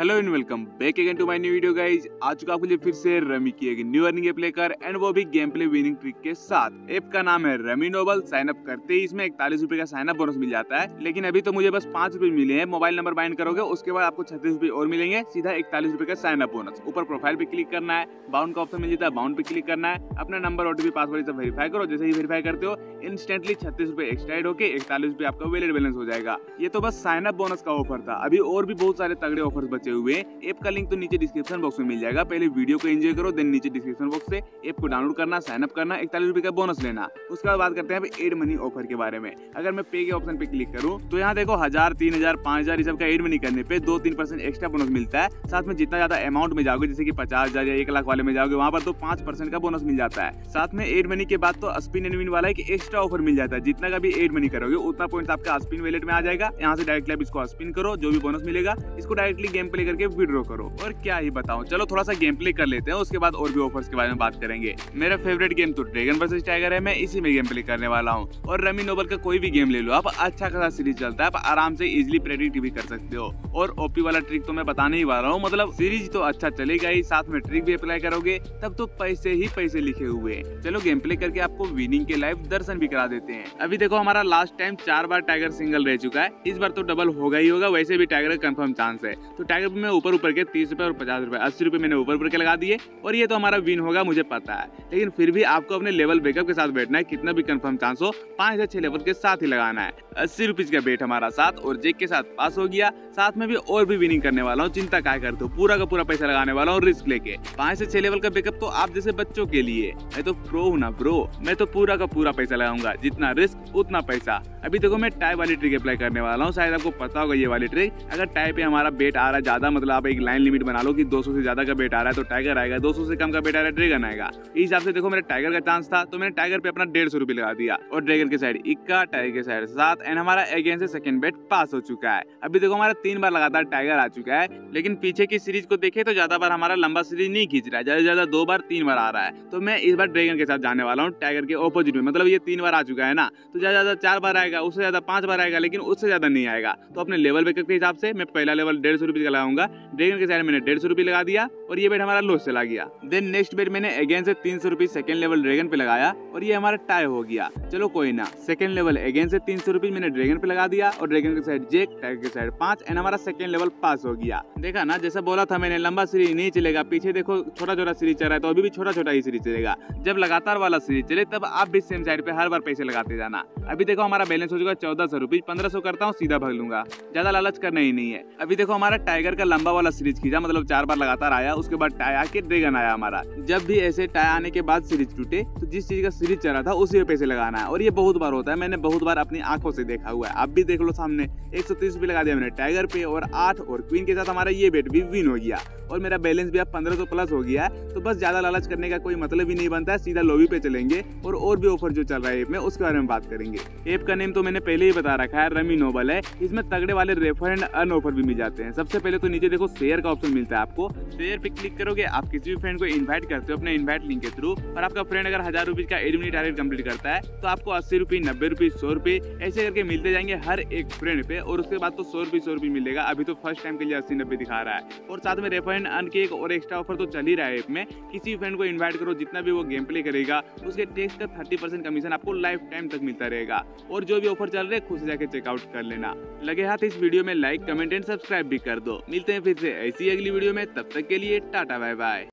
Hello and welcome back again to my new video guys आ चुका आपके लिए फिर से रमी की एक न्यू अर्निंग ऐप लेकर एंड वो भी गेम प्ले विनिंग ट्रिक के साथ। ऐप का नाम है रमी नोबल साइन अप करते ही इसमें इकतालीस रुपए का साइन अप बोनस मिल जाता है। लेकिन अभी तो मुझे बस पाँच रुपए मिले हैं। मोबाइल नंबर बाइंड करोगे, उसके बाद आपको छत्तीस रुपए और मिलेंगे। सीधा इकतालीस रुपए का साइन अप बोनस ऊपर प्रोफ़ाइल पे क्लिक करना है। बाउंड का ऑप्शन मिल जाता है। बाउंड पे क्लिक करना है। अपना नंबर ओटीपी पासवर्ड सब वेरीफाई करो। जैसे ही वेरीफाई करते हो इंस्टेंटली छत्तीस रुपए एक्स्ट्रा एड होकर इकतालीस रुपए आपका वैलिड बैलेंस हो जाएगा। ये तो बस साइन अप बोनस का ऑफ़र था। अभी और भी बहुत सारे तगड़े ऑफ़र बचे हुए हैं ऐप का लिंक तो नीचे डिस्क्रिप्शन बॉक्स में मिल जाएगा। पहले वीडियो को एंजॉय करो देन नीचे डिस्क्रिप्शन बॉक्स से ऐप को डाउनलोड करना साइन अप करना, इकतालीस रुपए का बोनस लेना। उसके बाद बात करते हैं एड मनी ऑफ़र के बारे में। अगर मैं पे के ऑप्शन पे क्लिक करूँ तो यहाँ देखो हज़ार, तीन हज़ार, पाँच हज़ार सब एड मनी करने पे दो तीन परसेंट एक्स्ट्रा बोनस मिलता है। साथ में जितना ज़्यादा अमाउंट में जाओगे, जैसे की पचास हज़ार या एक लाख वाले में जाओगे, वहाँ पर तो पाँच परसेंट का बोनस मिल जाता है। साथ में एड मनी के बाद तो स्पिन एंड विन वाला एक एक्स्ट्रा ऑफ़र मिल जाता है। जितना का भी एड मनी करोगे, उतना पॉइंट आपका स्पिन वैलेट में आ जाएगा। यहाँ से डायरेक्टली आप इसको स्पिन करो, जो भी बोनस मिलेगा, इसको डायरेक्टली गेम प्ले करके विड्रॉ करो। और क्या ही बताऊँ। चलो थोड़ा सा गेम प्ले कर लेते हैं, उसके बाद और भी ऑफर्स के बारे में बात करेंगे। मेरा फेवरेट गेम तो ड्रैगन वर्सेस टाइगर है, मैं इसी में गेम प्ले करने वाला हूँ। और रमी नोबल का कोई भी गेम ले लो, आप अच्छा खासा सीरीज़ चलता है, आप आराम से इजिली प्रेडिक्ट भी कर सकते हो। और ओपी वाला ट्रिक तो मैं बताने ही वाला हूँ मतलब सीरीज़ तो अच्छा चलेगा ही, साथ में ट्रिक भी अप्लाई करोगे, तब तो पैसे ही पैसे लिखे हुए चलो गेम प्ले करके आपको विनिंग के लाइव दर्शन भी करा देते हैं। अभी देखो हमारा लास्ट टाइम चार बार टाइगर सिंगल रह चुका है, इस बार तो डबल होगा ही होगा, वैसे भी टाइगर का कंफर्म चांस है। तो टाइगर में ऊपर ऊपर के तीस रुपए और पचास रुपए, अस्सी रुपए मैंने ऊपर ऊपर के लगा दिए और ये तो हमारा विन होगा, मुझे पता है। लेकिन फिर भी आपको अपने लेवल बैकअप के साथ बैठना है, कितना भी कंफर्म चांस हो, पाँच या छह लेवल के साथ ही लगाना है। अस्सी रुपीज़ का बेट हमारा साथ और जेक के साथ पास हो गया। साथ में भी और भी विनिंग करने वाला हूँ, चिंता क्या करते हो? पूरा का पूरा पैसा लगाने वाला हूँ रिस्क लेके। पाँच से छह लेवल का बेकअप तो आप जैसे बच्चों के लिए। मैं तो प्रो हूँ ना ब्रो मैं तो पूरा का पूरा पैसा लगाऊँगा। जितना रिस्क उतना पैसा। अभी देखो मैं टाई वाली ट्रिक अप्लाई करने वाला हूँ। शायद आपको पता होगा ये वाली ट्रिक अगर टाई पे हमारा बेट आ रहा है ज़्यादा मतलब आप एक लाइन लिमिट बना लो कि 200 से ज़्यादा का बेट आ रहा है तो टाइगर आएगा 200 से कम का बेट आ रहा है, ड्रैगन आएगा। इस हिसाब से देखो मेरा टाइगर का चांस था तो मैंने टाइगर पे अपना डेढ़ सौ लगा दिया और ड्रैगन के साइड इक्का, टाइगर के साइड सात एंड हमारा अगेन से सेकंड बेट पास हो चुका है। अभी देखो हमारा तीन बार लगातार टाइगर आ चुका है, लेकिन पीछे की सीरीज़ को देखे तो ज़्यादा बार हमारा लंबा सीरीज़ नहीं खींच रहा है, ज़्यादा ज़्यादा दो बार तीन बार आ रहा है। तो मैं इस बार ड्रैगन के साथ जाने वाला हूँ, टाइगर के ऑपोजिट में मतलब ये तीन बार आ चुका है ना तो ज़्यादा ज़्यादा चार बार आएगा, उससे ज़्यादा पाँच बार आएगा, लेकिन उससे ज़्यादा नहीं आएगा। तो अपने लेवल बैकअप के हिसाब से मैं पहला लेवल डेढ़ सौ रुपये का लगाऊँगा। ड्रैगन के साइड मैंने डेढ़ सौ रुपये लगा दिया। और ये बेट हमारा लॉस चला गया। देन नेक्स्ट बेट मैंने अगेन से तीन सौ रुपये सेकंड लेवल ड्रैगन पे लगाया और ये हमारा टाई हो गया। चलो कोई ना सेकंड लेवल अगेन से तीन सौ रुपये मैंने ड्रैगन पे लगा दिया और ड्रैगन के साइड जेक टाइगर के साइड पाँच एंड हमारा सेकंड लेवल पास हो गया। देखा ना, जैसा बोला था मैंने, लंबा सीरीज़ नहीं चलेगा, पीछे देखो छोटा छोटा सीरीज़ चल रहा है तो अभी भी छोटा छोटा ही सीरीज़ चलेगा। जब लगातार वाला सीरीज़ चले, तब आप भी सेम साइड पे हर बार पैसे लगाते जाना। अभी देखो हमारा बैलेंस हो चुका चौदह सौ रुपीज़ पंद्रह सौ करता हूँ, सीधा भाग लूँगा। ज़्यादा लालच करना ही नहीं है। अभी देखो हमारा टाइगर का लंबा वाला सीरीज़ खींचा मतलब चार बार लगातार आया उसके बाद टाई आके ड्रैगन आया हमारा। जब भी ऐसे टाई आने के बाद सीरीज़ टूटे तो जिस चीज़ का सीरीज़ चल रहा था, उसी पे पैसे लगाना है। और ये बहुत बार होता है, मैंने बहुत बार अपनी आँखों से देखा हुआ है। आप भी देख लो सामने, एक तीस लगा दिया मैंने टाइगर पे, और आठ और क्वीन के साथ हमारा ये बेट भी विन हो गया। और मेरा बैलेंस भी अब पंद्रह सौ प्लस हो गया है। तो बस ज़्यादा लालच करने का कोई मतलब ही नहीं बनता है, सीधा लॉबी पे चलेंगे, और और भी ऑफ़र जो चल रहा है ऐप में, उसके बारे में बात करेंगे। ऐप का नेम तो मैंने पहले ही बता रखा है रमी नोबल है। इसमें तगड़े वाले रेफर एंड अर्न ऑफ़र भी मिल जाते हैं। सबसे पहले तो नीचे देखो शेयर का ऑप्शन मिलता है आपको। शेयर पे क्लिक करोगे, आप किसी भी फ्रेंड को इन्वाइट करते हो, अपने इन्वाइट लिंक के थ्रू और आपका फ्रेंड अगर हज़ार रुपीज़ का एड मिनट टारगेट कंप्लीट करता है तो आपको अस्सी रुपये, नब्बे रुपये, सौ रुपये ऐसे करके मिलते जाएँगे हर एक फ्रेंड पे, और उसके बाद तो सौ रुपये सौ रुपये मिलेगा। अभी तो फ़र्स्ट टाइम के लिए अस्सी, नब्बे दिखा रहा है। और साथ में रेफर एंड अर्न के एक और एक्स्ट्रा ऑफ़र तो चल ही रहा है ऐप में। किसी फ्रेंड को इन्वाइट करो, जितना भी वो गेम प्ले करेगा, उसके टेक्स का थर्टी परसेंट कमीशन आपको लाइफ टाइम तक मिलता रहेगा। और जो भी ऑफ़र चल रहे खुद से जाके चेकआउट कर लेना। लगे हाथ इस वीडियो में लाइक कमेंट एंड सब्सक्राइब भी कर दो। मिलते हैं फिर से ऐसी अगली वीडियो में, तब तक के लिए টাটা বাই বাই